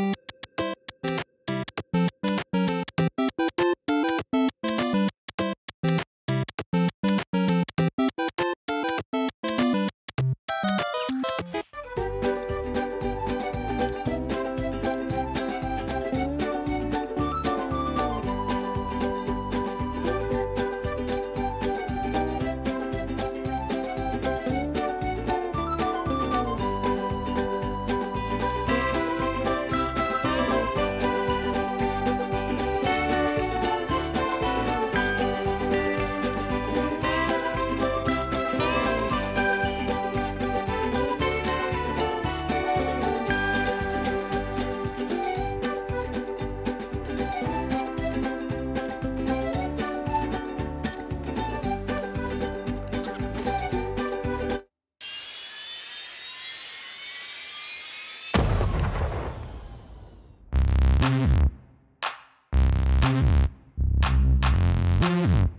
you Mm-hmm.